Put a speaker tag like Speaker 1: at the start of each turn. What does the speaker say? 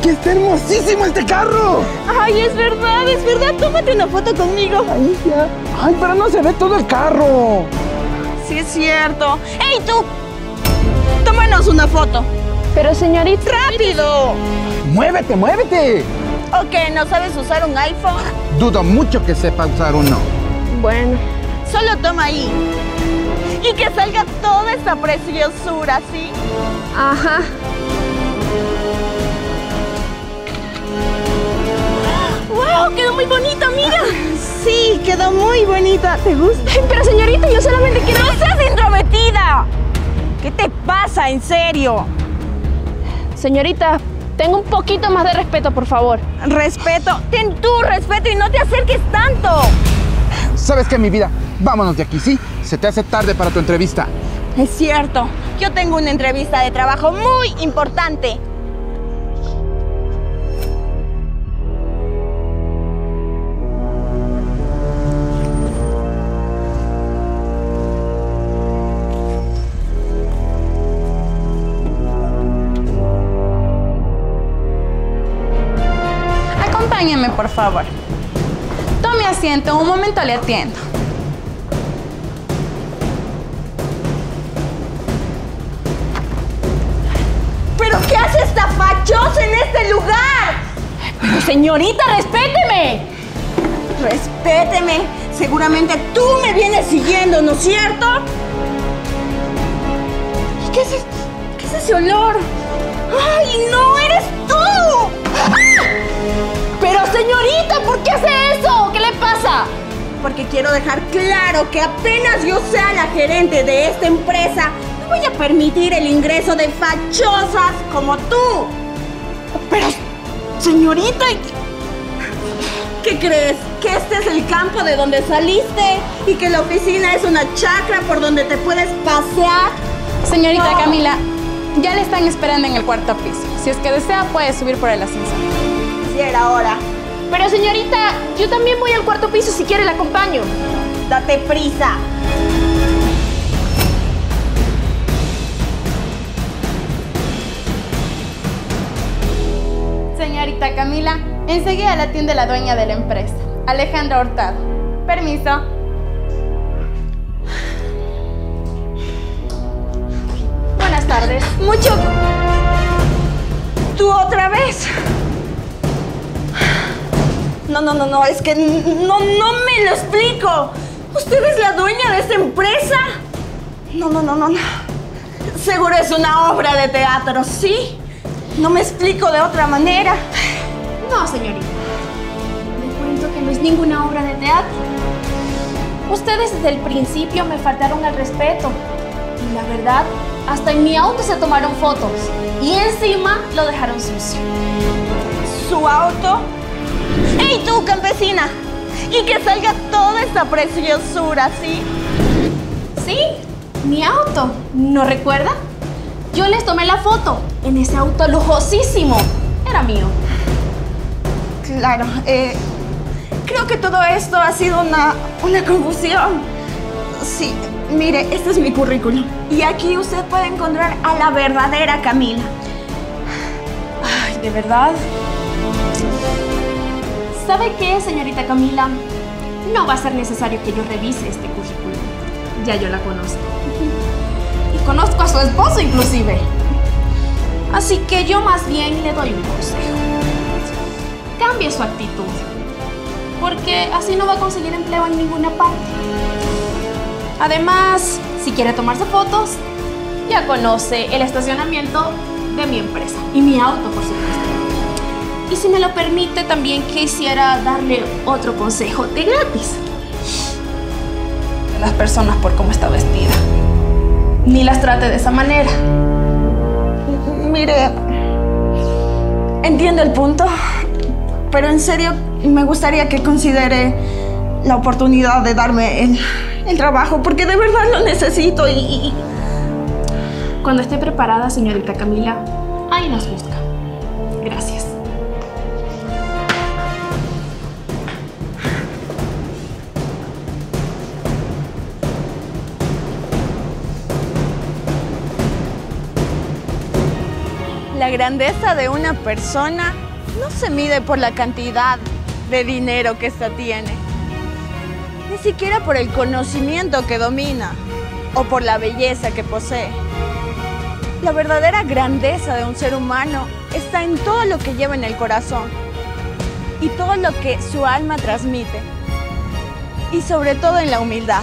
Speaker 1: que está hermosísimo este carro!
Speaker 2: Ay, es verdad, es verdad. Tómate una foto conmigo.
Speaker 1: Ahí ya. Ay, pero no se ve todo el carro.
Speaker 2: Sí, es cierto. ¡Ey, tú! Tómanos una foto.
Speaker 3: Pero señorita...
Speaker 2: ¡Rápido!
Speaker 1: ¡Muévete, muévete!
Speaker 2: Ok, ¿no sabes usar un iPhone?
Speaker 1: Dudo mucho que sepa usar uno.
Speaker 3: Bueno.
Speaker 2: Solo toma ahí. Y que salga toda esta preciosura, ¿sí?
Speaker 3: Ajá.
Speaker 2: Quedó muy bonita. ¿Te gusta?
Speaker 3: Pero señorita, yo solamente quiero...
Speaker 2: ¡No seas intrometida! ¿Qué te pasa, en serio?
Speaker 3: Señorita, tengo un poquito más de respeto, por favor.
Speaker 2: Respeto. Ten tu respeto y no te acerques tanto.
Speaker 1: ¿Sabes qué, mi vida? Vámonos de aquí, ¿sí? Se te hace tarde para tu entrevista.
Speaker 2: Es cierto. Yo tengo una entrevista de trabajo muy importante.
Speaker 4: Acompáñeme, por favor. Tome asiento, un momento le atiendo.
Speaker 2: ¿Pero qué hace esta fachosa en este lugar?
Speaker 3: Pero señorita, respéteme.
Speaker 2: Respéteme. Seguramente tú me vienes siguiendo, ¿no es cierto? ¿Y ¿Qué es, qué es ese olor? ¡Ay, no eres tú! Porque quiero dejar claro que apenas yo sea la gerente de esta empresa, no voy a permitir el ingreso de fachosas como tú. Pero, señorita, ¿qué crees? ¿Que este es el campo de donde saliste? ¿Y que la oficina es una chacra por donde te puedes pasear?
Speaker 4: Señorita
Speaker 2: No.
Speaker 4: Camila, ya le están esperando en el cuarto piso. Si es que desea, puede subir por el ascensor.
Speaker 2: Si era hora.
Speaker 3: Pero señorita, yo también voy al cuarto piso, si quiere la acompaño.
Speaker 2: Date prisa.
Speaker 4: Señorita Camila, enseguida la atiende la dueña de la empresa, Alejandra Hurtado. Permiso.
Speaker 3: Buenas tardes.
Speaker 2: Mucho. No, no, no, no, es que no, no me lo explico. ¿Usted es la dueña de esta empresa? No, no, no, no, no. Seguro es una obra de teatro, ¿sí? No me explico de otra manera.
Speaker 3: No, señorita. Le cuento que no es ninguna obra de teatro. Ustedes desde el principio me faltaron al respeto. Y la verdad, hasta en mi auto se tomaron fotos. Y encima lo dejaron sucio.
Speaker 2: Su auto. ¡Ey, tú, campesina! Y que salga toda esta preciosura, ¿sí?
Speaker 3: Sí, mi auto. ¿No recuerda? Yo les tomé la foto en ese auto lujosísimo. Era mío.
Speaker 2: Claro, eh, creo que todo esto ha sido una, una confusión. Sí, mire, este es mi currículum. Y aquí usted puede encontrar a la verdadera Camila.
Speaker 3: Ay, ¿de verdad? ¿Sabe qué, señorita Camila? No va a ser necesario que yo revise este currículum. Ya yo la conozco. Y conozco a su esposo inclusive. Así que yo más bien le doy un consejo. Cambie su actitud. Porque así no va a conseguir empleo en ninguna parte. Además, si quiere tomarse fotos, ya conoce el estacionamiento de mi empresa. Y mi auto, por supuesto. Y si me lo permite, también quisiera darle otro consejo de gratis.
Speaker 4: Las personas por cómo está vestida. Ni las trate de esa manera.
Speaker 2: Mire, entiendo el punto, pero en serio me gustaría que considere la oportunidad de darme el, el trabajo, porque de verdad lo necesito y, y-
Speaker 3: Cuando esté preparada, señorita Camila, ahí nos busca. Gracias.
Speaker 2: La gran grandeza de una persona no se mide por la cantidad de dinero que ésta tiene, ni siquiera por el conocimiento que domina o por la belleza que posee. La verdadera grandeza de un ser humano está en todo lo que lleva en el corazón y todo lo que su alma transmite, y sobre todo en la humildad.